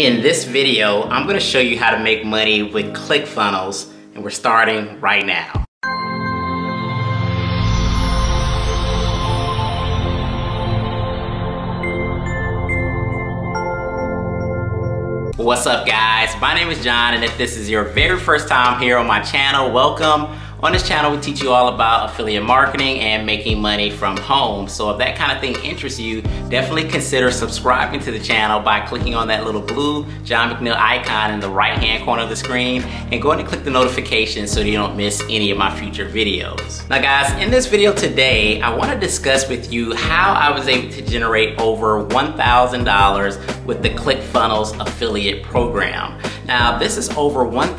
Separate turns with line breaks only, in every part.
In this video, I'm gonna show you how to make money with ClickFunnels, and we're starting right now. What's up guys? My name is Jon and if this is your very first time here on my channel, welcome. On this channel, we teach you all about affiliate marketing and making money from home. So if that kind of thing interests you, definitely consider subscribing to the channel by clicking on that little blue Jon McNeil icon in the right-hand corner of the screen and go ahead and click the notification so you don't miss any of my future videos. Now guys, in this video today, I wanna discuss with you how I was able to generate over $1,000 with the ClickFunnels affiliate program. Now, this is over $1,000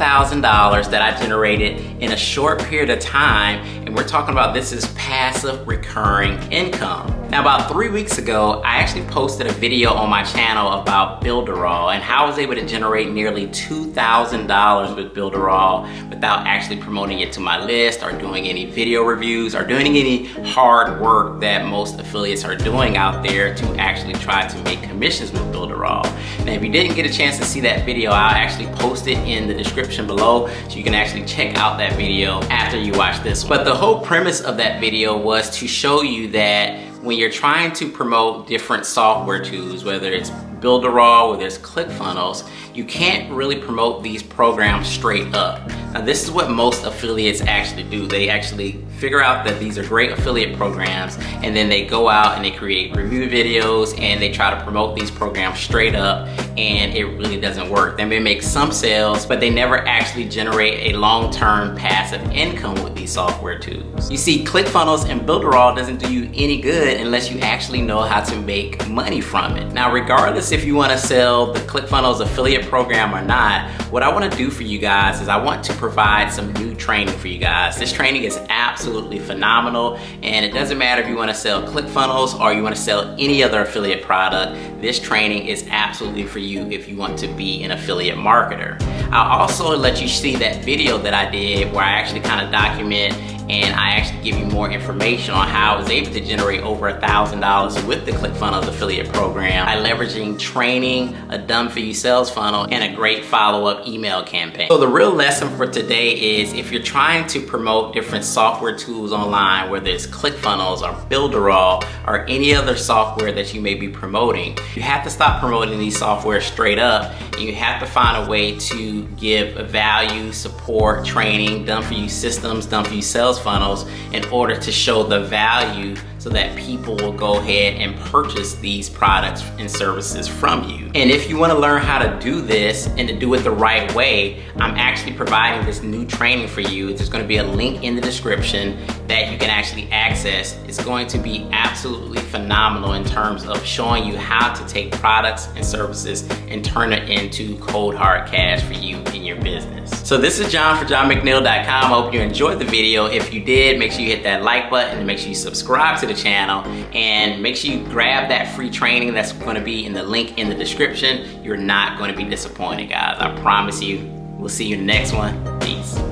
that I generated in a short period of time, and we're talking about this is passive recurring income. Now about three weeks ago, I actually posted a video on my channel about Builderall and how I was able to generate nearly $2,000 with Builderall without actually promoting it to my list or doing any video reviews or doing any hard work that most affiliates are doing out there to actually try to make commissions with Builderall. Now if you didn't get a chance to see that video, I'll actually post it in the description below so you can actually check out that video after you watch this. But the whole premise of that video was to show you that when you're trying to promote different software tools, whether it's Builderall, whether it's ClickFunnels, you can't really promote these programs straight up. Now this is what most affiliates actually do. They actually figure out that these are great affiliate programs and then they go out and they create review videos and they try to promote these programs straight up and it really doesn't work. They may make some sales, but they never actually generate a long-term passive income with these software tools. You see, ClickFunnels and Builderall doesn't do you any good unless you actually know how to make money from it. Now, regardless if you wanna sell the ClickFunnels affiliate program or not, what I wanna do for you guys is I want to provide some new training for you guys. This training is absolutely phenomenal and it doesn't matter if you wanna sell ClickFunnels or you wanna sell any other affiliate product, this training is absolutely for you if you want to be an affiliate marketer. I'll also let you see that video that I did where I actually kind of document and I actually give you more information on how I was able to generate over a $1,000 with the ClickFunnels affiliate program by leveraging training, a done-for-you sales funnel, and a great follow-up email campaign. So the real lesson for today is if you're trying to promote different software tools online, whether it's ClickFunnels or Builderall or any other software that you may be promoting, you have to stop promoting these software straight up and you have to find a way to give value, support, training, done-for-you systems, done-for-you sales funnels in order to show the value so that people will go ahead and purchase these products and services from you. And if you wanna learn how to do this and to do it the right way, I'm actually providing this new training for you. There's gonna be a link in the description that you can actually access. It's going to be absolutely phenomenal in terms of showing you how to take products and services and turn it into cold hard cash for you in your business. So this is Jon for jonmcneil.com. I hope you enjoyed the video. If you did, make sure you hit that like button and make sure you subscribe to the channel and make sure you grab that free training that's gonna be in the link in the description. You're not gonna be disappointed, guys. I promise you. We'll see you next one. Peace.